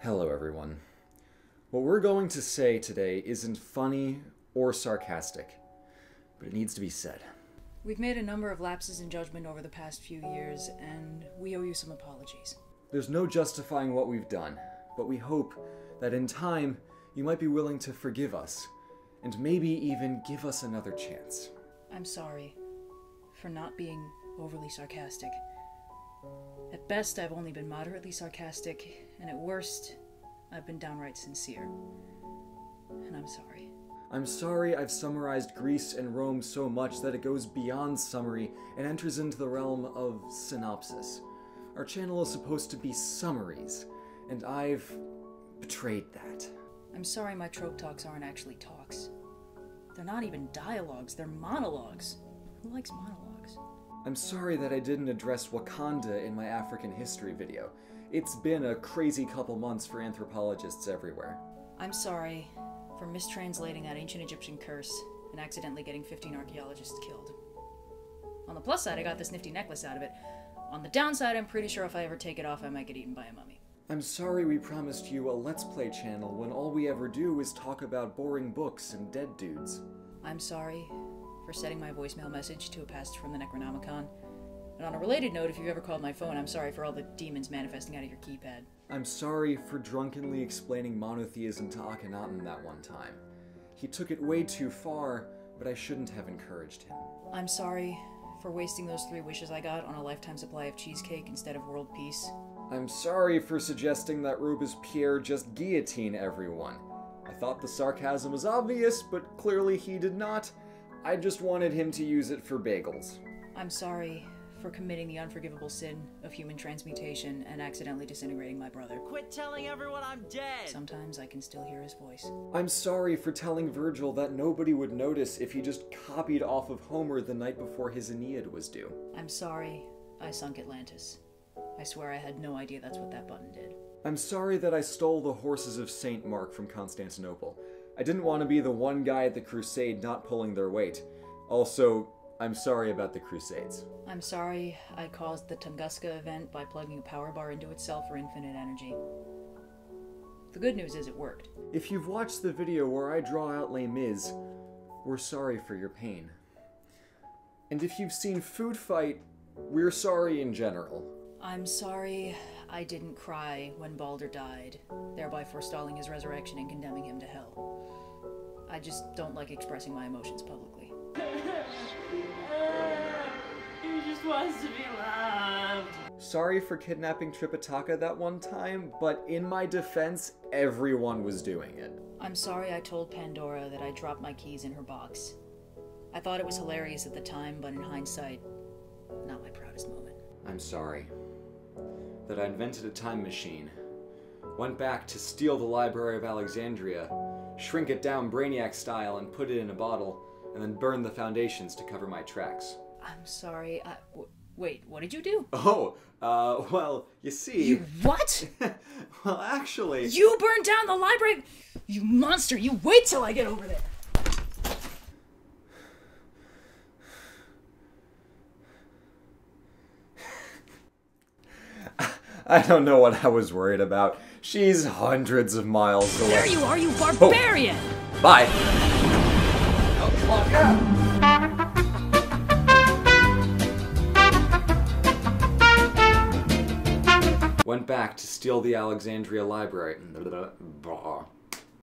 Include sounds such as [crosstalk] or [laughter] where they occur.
Hello, everyone. What we're going to say today isn't funny or sarcastic, but it needs to be said. We've made a number of lapses in judgment over the past few years, and we owe you some apologies. There's no justifying what we've done, but we hope that in time you might be willing to forgive us, and maybe even give us another chance. I'm sorry for not being overly sarcastic. At best, I've only been moderately sarcastic, and at worst, I've been downright sincere. And I'm sorry. I'm sorry I've summarized Greece and Rome so much that it goes beyond summary and enters into the realm of synopsis. Our channel is supposed to be summaries, and I've betrayed that. I'm sorry my trope talks aren't actually talks. They're not even dialogues, they're monologues. Who likes monologues? I'm sorry that I didn't address Wakanda in my African history video. It's been a crazy couple months for anthropologists everywhere. I'm sorry for mistranslating that ancient Egyptian curse and accidentally getting 15 archaeologists killed. On the plus side, I got this nifty necklace out of it. On the downside, I'm pretty sure if I ever take it off, I might get eaten by a mummy. I'm sorry we promised you a Let's Play channel when all we ever do is talk about boring books and dead dudes. I'm sorry for setting my voicemail message to a pastor from the Necronomicon. And on a related note, if you've ever called my phone, I'm sorry for all the demons manifesting out of your keypad. I'm sorry for drunkenly explaining monotheism to Akhenaten that one time. He took it way too far, but I shouldn't have encouraged him. I'm sorry for wasting those three wishes I got on a lifetime supply of cheesecake instead of world peace. I'm sorry for suggesting that Robespierre just guillotine everyone. I thought the sarcasm was obvious, but clearly he did not. I just wanted him to use it for bagels. I'm sorry for committing the unforgivable sin of human transmutation and accidentally disintegrating my brother. Quit telling everyone I'm dead! Sometimes I can still hear his voice. I'm sorry for telling Virgil that nobody would notice if he just copied off of Homer the night before his Aeneid was due. I'm sorry I sunk Atlantis. I swear I had no idea that's what that button did. I'm sorry that I stole the horses of St. Mark from Constantinople. I didn't want to be the one guy at the crusade not pulling their weight. Also, I'm sorry about the crusades. I'm sorry I caused the Tunguska event by plugging a power bar into itself for infinite energy. The good news is it worked. If you've watched the video where I draw out Les Mis, we're sorry for your pain. And if you've seen Food Fight, we're sorry in general. I'm sorry I didn't cry when Balder died, thereby forestalling his resurrection and condemning him to hell. I just don't like expressing my emotions publicly. [laughs] he just wants to be loved. Sorry for kidnapping Tripitaka that one time, but in my defense, everyone was doing it. I'm sorry I told Pandora that I dropped my keys in her box. I thought it was hilarious at the time, but in hindsight, not my proudest moment. I'm sorry that I invented a time machine, went back to steal the Library of Alexandria, shrink it down Brainiac style, and put it in a bottle, and then burn the foundations to cover my tracks. I'm sorry. I, w- wait, what did you do? Oh, uh, well, you see. You what? [laughs] well, actually. You burned down the library! You monster! You wait till I get over there! [laughs] I don't know what I was worried about. She's hundreds of miles away. There you are, you oh. barbarian! Oh. Bye. Oh, Went back to steal the Alexandria Library.